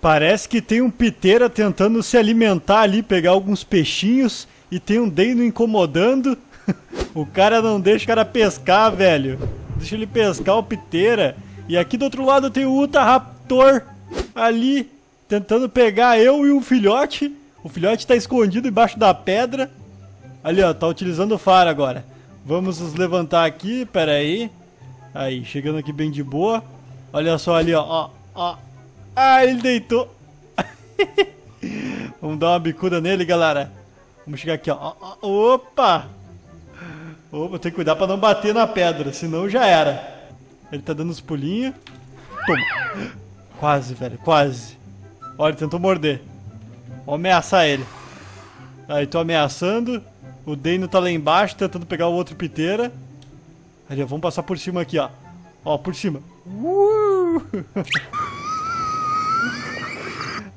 Parece que tem um piteira tentando se alimentar ali, pegar alguns peixinhos e tem um Deino incomodando. o cara não deixa o cara pescar, velho. Deixa ele pescar o piteira. E aqui do outro lado tem o Uta Raptor ali tentando pegar eu e um filhote. O filhote tá escondido embaixo da pedra. Ali, ó, tá utilizando o faro agora. Vamos nos levantar aqui, pera aí. Aí, chegando aqui bem de boa. Olha só ali, ó, ó, ó. Ah, ele deitou. Vamos dar uma bicuda nele, galera. Vamos chegar aqui, ó. Opa! Opa, tem que cuidar pra não bater na pedra, senão já era. Ele tá dando os pulinhos. Toma. Quase, velho, quase. Olha, ele tentou morder. Vamos ameaçar ele. Aí, tô ameaçando. O Dano tá lá embaixo, tentando pegar o outro piteira. Ali, vamos passar por cima aqui, ó. Ó, por cima. Uh!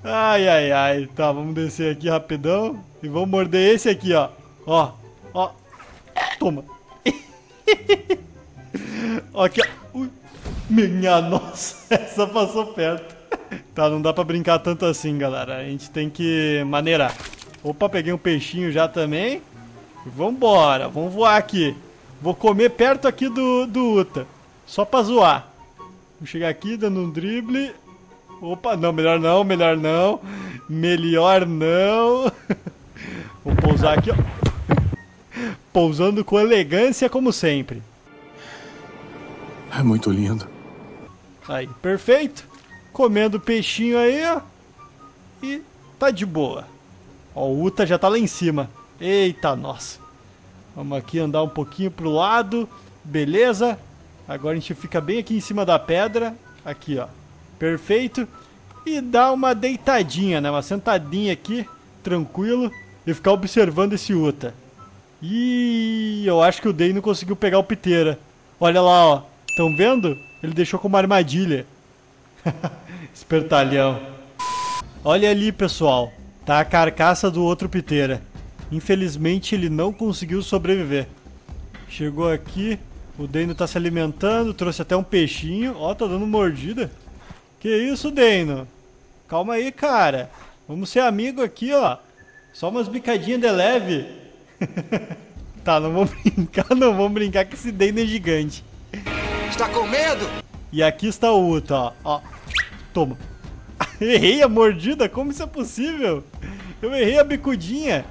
ai, ai, ai. Tá, vamos descer aqui rapidão. E vamos morder esse aqui, ó. Ó, ó. Toma. aqui, ó. Minha nossa, essa passou perto. Tá, não dá pra brincar tanto assim, galera. A gente tem que maneirar. Opa, peguei um peixinho já também. Vambora, vamos voar aqui. Vou comer perto aqui do, do Uta. Só pra zoar. Vou chegar aqui dando um drible. Opa, não, melhor não, melhor não. Melhor não. Vou pousar aqui, ó. Pousando com elegância como sempre. É muito lindo. Aí, perfeito. Comendo peixinho aí, ó. E tá de boa. Ó, o Uta já tá lá em cima. Eita, nossa. Vamos aqui andar um pouquinho pro lado. Beleza. Agora a gente fica bem aqui em cima da pedra. Aqui, ó. Perfeito. E dá uma deitadinha, né? Uma sentadinha aqui. Tranquilo. E ficar observando esse Uta. E eu acho que o Day não conseguiu pegar o piteira. Olha lá, ó. Estão vendo? Ele deixou como armadilha. Espertalhão. Olha ali, pessoal. Tá a carcaça do outro piteira. Infelizmente ele não conseguiu sobreviver. Chegou aqui, o Deno tá se alimentando, trouxe até um peixinho. Ó, tá dando mordida. Que isso, Deno? Calma aí, cara. Vamos ser amigo aqui, ó. Só umas bicadinhas de leve. tá, não vamos brincar, não vamos brincar que esse Deno é gigante. Está com medo? E aqui está o Uta, ó. ó. Toma. Errei a mordida? Como isso é possível? Eu errei a bicudinha.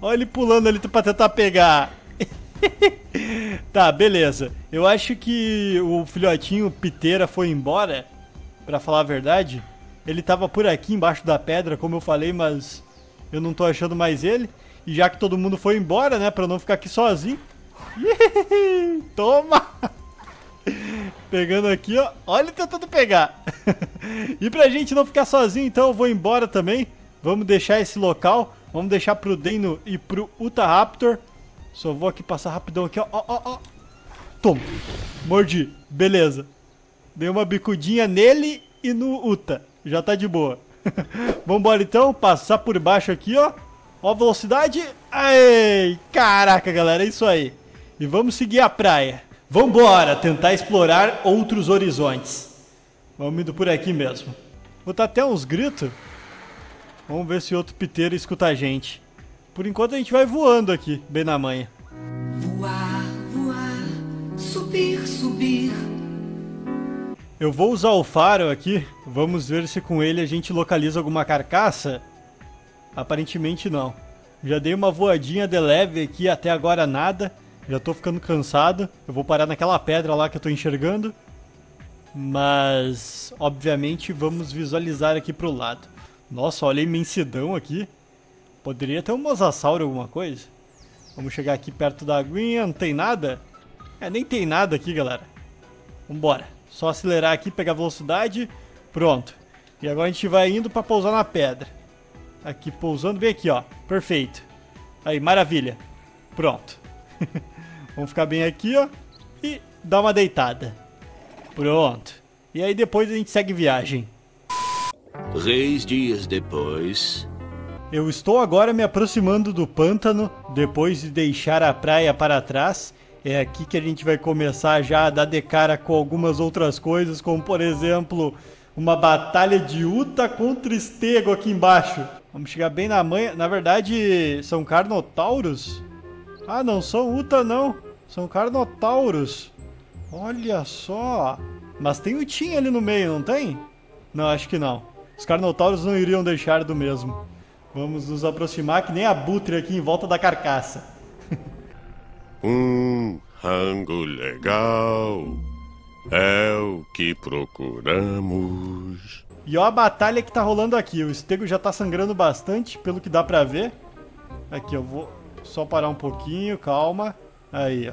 Olha ele pulando ali pra tentar pegar. tá, beleza. Eu acho que o filhotinho Piteira foi embora. Pra falar a verdade. Ele tava por aqui embaixo da pedra, como eu falei, mas eu não tô achando mais ele. E já que todo mundo foi embora, né, eu não ficar aqui sozinho. Toma! Pegando aqui, ó. Olha tentando pegar. e pra gente não ficar sozinho, então eu vou embora também. Vamos deixar esse local. Vamos deixar pro Deno e pro Uta Raptor. Só vou aqui passar rapidão aqui, ó. Ó, ó, ó. Toma. Mordi. Beleza. Dei uma bicudinha nele e no Uta. Já tá de boa. Vambora então, passar por baixo aqui, ó. Ó a velocidade. Ai, caraca, galera, é isso aí. E vamos seguir a praia. Vambora, tentar explorar outros horizontes. Vamos indo por aqui mesmo. Vou dar até uns gritos. Vamos ver se outro piteiro escuta a gente. Por enquanto a gente vai voando aqui, bem na manha. Voar, voar, subir, subir. Eu vou usar o faro aqui. Vamos ver se com ele a gente localiza alguma carcaça. Aparentemente não. Já dei uma voadinha de leve aqui, até agora nada. Já tô ficando cansado. Eu vou parar naquela pedra lá que eu tô enxergando. Mas, obviamente, vamos visualizar aqui pro lado. Nossa, olha a imensidão aqui. Poderia ter um mosasauro alguma coisa. Vamos chegar aqui perto da aguinha. Não tem nada? É, nem tem nada aqui, galera. Vambora. Só acelerar aqui, pegar velocidade. Pronto. E agora a gente vai indo pra pousar na pedra. Aqui, pousando bem aqui, ó. Perfeito. Aí, maravilha. Pronto. Vamos ficar bem aqui, ó. E dar uma deitada. Pronto. E aí depois a gente segue viagem. Três dias depois. Eu estou agora me aproximando do pântano, depois de deixar a praia para trás. É aqui que a gente vai começar já a dar de cara com algumas outras coisas, como por exemplo uma batalha de Uta contra Estego aqui embaixo. Vamos chegar bem na manha. Na verdade, são Carnotauros? Ah, não são Uta, não. São Carnotauros. Olha só. Mas tem Tim ali no meio, não tem? Não, acho que não. Os Carnotauros não iriam deixar do mesmo. Vamos nos aproximar que nem a butre aqui em volta da carcaça. Um rango legal é o que procuramos. E ó a batalha que tá rolando aqui. O estego já tá sangrando bastante, pelo que dá pra ver. Aqui, eu vou só parar um pouquinho, calma. Aí, ó.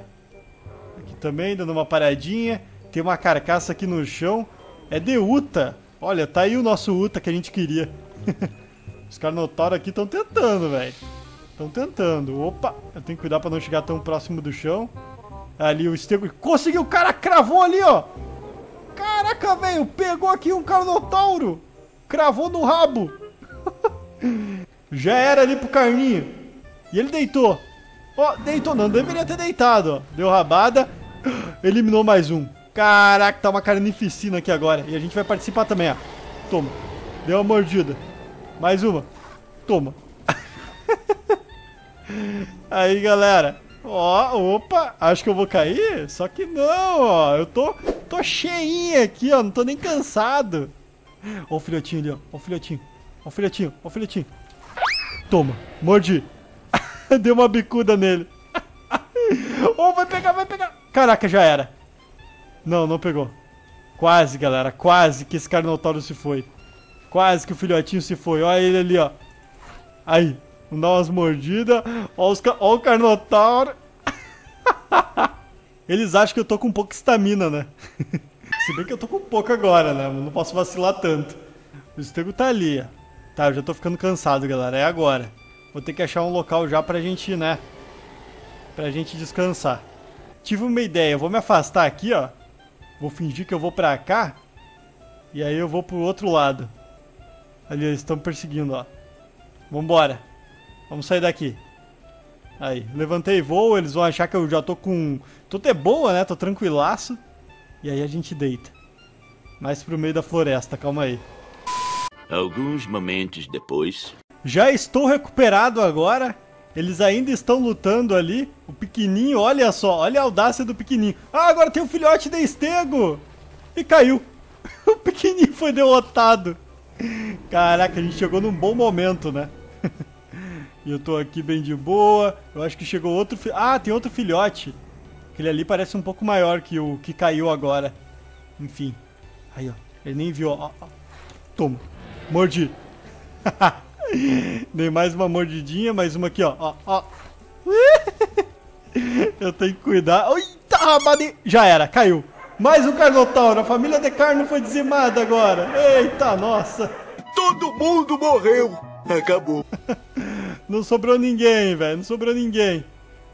Aqui também, dando uma paradinha. Tem uma carcaça aqui no chão. É de Uta. Olha, tá aí o nosso Uta que a gente queria. Os Carnotauros aqui estão tentando, velho. Estão tentando. Opa, eu tenho que cuidar pra não chegar tão próximo do chão. Ali o Estego. Conseguiu! O cara cravou ali, ó! Caraca, velho! Pegou aqui um Carnotauro! Cravou no rabo! Já era ali pro Carninho. E ele deitou. Ó, deitou não, deveria ter deitado, ó. Deu rabada. Eliminou mais um. Caraca, tá uma carnificina aqui agora. E a gente vai participar também, ó. Toma. Deu uma mordida. Mais uma. Toma. Aí, galera. Ó, opa, acho que eu vou cair? Só que não, ó. Eu tô, tô cheinha aqui, ó. Não tô nem cansado. Ó o filhotinho ali, ó. Ó o filhotinho. Ó o filhotinho, ó o filhotinho. Toma, mordi. Deu uma bicuda nele. oh, vai pegar, vai pegar. Caraca, já era. Não, não pegou. Quase, galera. Quase que esse Carnotauro se foi. Quase que o filhotinho se foi. Olha ele ali, ó. Aí. Vamos dar umas mordidas. Olha, Olha o Carnotauro. Eles acham que eu tô com pouca estamina, né? Se bem que eu tô com pouco agora, né? Não posso vacilar tanto. O estego tá ali, ó. Tá, eu já tô ficando cansado, galera. É agora. Vou ter que achar um local já pra gente, né? Pra gente descansar. Tive uma ideia. Eu vou me afastar aqui, ó. Vou fingir que eu vou pra cá. E aí eu vou pro outro lado. Ali, eles estão perseguindo, ó. Vambora. Vamos sair daqui. Aí, levantei voo, eles vão achar que eu já tô com... Tô até boa, né? Tô tranquilaço. E aí a gente deita. Mais pro meio da floresta, calma aí. Alguns momentos depois... Já estou recuperado agora. Eles ainda estão lutando ali. O pequenininho, olha só, olha a audácia do pequenininho. Ah, agora tem o filhote de estego. E caiu. o pequenininho foi derrotado. Caraca, a gente chegou num bom momento, né? E eu tô aqui bem de boa. Eu acho que chegou outro... Fi... Ah, tem outro filhote. Aquele ali parece um pouco maior que o que caiu agora. Enfim. Aí, ó. Ele nem viu, ó. Toma. Mordi. Dei mais uma mordidinha, mais uma aqui, ó. ó, ó. Eu tenho que cuidar. Eita, rabade... Já era, caiu. Mais um Carnotauro. A família de Carno foi dizimada agora. Eita, nossa. Todo mundo morreu. Acabou. Não sobrou ninguém, velho. Não sobrou ninguém.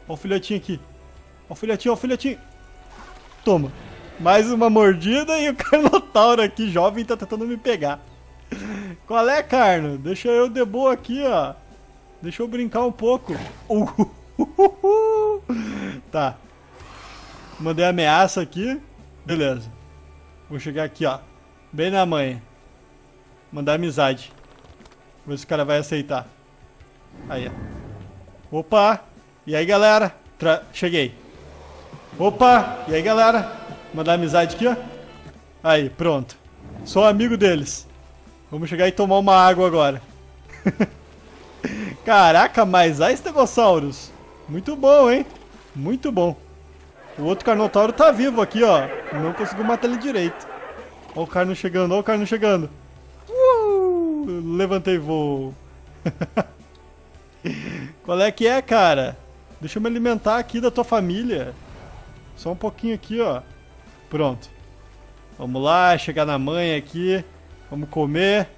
Ó o filhotinho aqui. Ó o filhotinho, ó o filhotinho. Toma. Mais uma mordida e o Carnotauro aqui, jovem, tá tentando me pegar. Qual é, Carno? Deixa eu de boa aqui, ó. Deixa eu brincar um pouco. tá. Mandei ameaça aqui. Beleza. Vou chegar aqui, ó. Bem na manha. Mandar amizade. Ver se o cara vai aceitar. Aí, ó. Opa! E aí, galera? Tra Cheguei. Opa! E aí, galera? Mandar amizade aqui, ó. Aí, pronto. Sou amigo deles. Vamos chegar e tomar uma água agora. Caraca, mas há estegossauros. Muito bom, hein? Muito bom. O outro Carnotauro tá vivo aqui, ó. Não conseguiu matar ele direito. Ó o Carno chegando, ó o Carno chegando. Uh, levantei voo. Qual é que é, cara? Deixa eu me alimentar aqui da tua família. Só um pouquinho aqui, ó. Pronto. Vamos lá, chegar na mãe aqui. Vamos comer.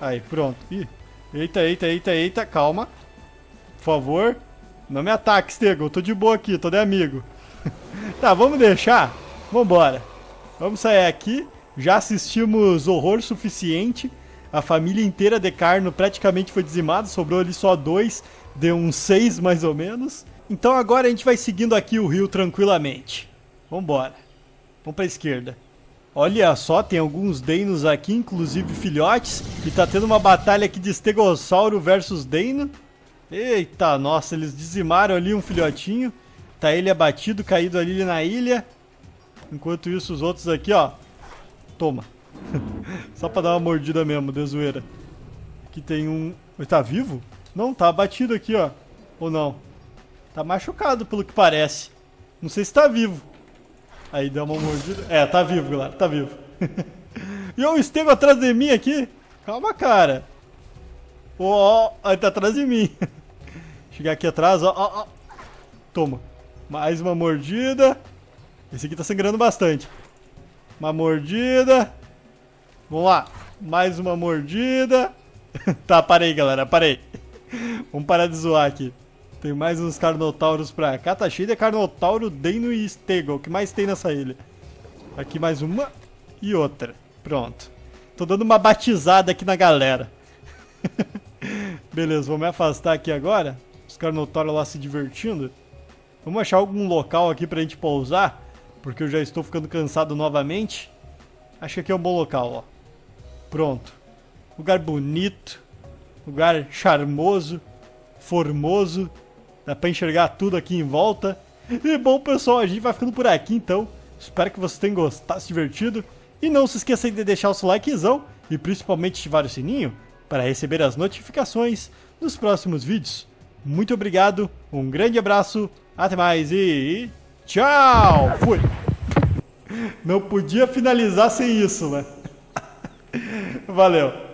Aí, pronto. Ih. Eita, eita, eita, eita. Calma. Por favor. Não me ataque, Stego. Eu tô de boa aqui, tô de amigo. tá, vamos deixar? Vambora. Vamos sair aqui. Já assistimos horror suficiente. A família inteira de Carno praticamente foi dizimada. Sobrou ali só dois. Deu uns seis, mais ou menos. Então agora a gente vai seguindo aqui o rio tranquilamente. Vambora. Vamos pra esquerda. Olha só, tem alguns Deinos aqui, inclusive filhotes. E tá tendo uma batalha aqui de Estegossauro versus Deino. Eita, nossa, eles dizimaram ali um filhotinho. Tá ele abatido, caído ali na ilha. Enquanto isso, os outros aqui, ó. Toma. Só pra dar uma mordida mesmo, de zoeira. Aqui tem um... Ele tá vivo? Não, tá abatido aqui, ó. Ou não? Tá machucado, pelo que parece. Não sei se tá vivo. Aí deu uma mordida. É, tá vivo, galera. Tá vivo. e o estego atrás de mim aqui. Calma, cara. Ó, oh, ele tá atrás de mim. Chegar aqui atrás, ó, ó. Toma. Mais uma mordida. Esse aqui tá sangrando bastante. Uma mordida. Vamos lá. Mais uma mordida. tá, parei, galera. Parei. Vamos parar de zoar aqui. Tem mais uns Carnotauros pra cá. Tá cheio de Carnotauro, Deno e Stego. O que mais tem nessa ilha? Aqui mais uma e outra. Pronto. Tô dando uma batizada aqui na galera. Beleza, vou me afastar aqui agora. Os Carnotauros lá se divertindo. Vamos achar algum local aqui pra gente pousar. Porque eu já estou ficando cansado novamente. Acho que aqui é um bom local, ó. Pronto. Lugar bonito. Lugar charmoso. Formoso. Dá pra enxergar tudo aqui em volta. E bom, pessoal, a gente vai ficando por aqui então. Espero que vocês tenham gostado, se divertido. E não se esqueça de deixar o seu likezão e principalmente ativar o sininho para receber as notificações dos próximos vídeos. Muito obrigado, um grande abraço, até mais e tchau! Fui! Não podia finalizar sem isso, né? Valeu!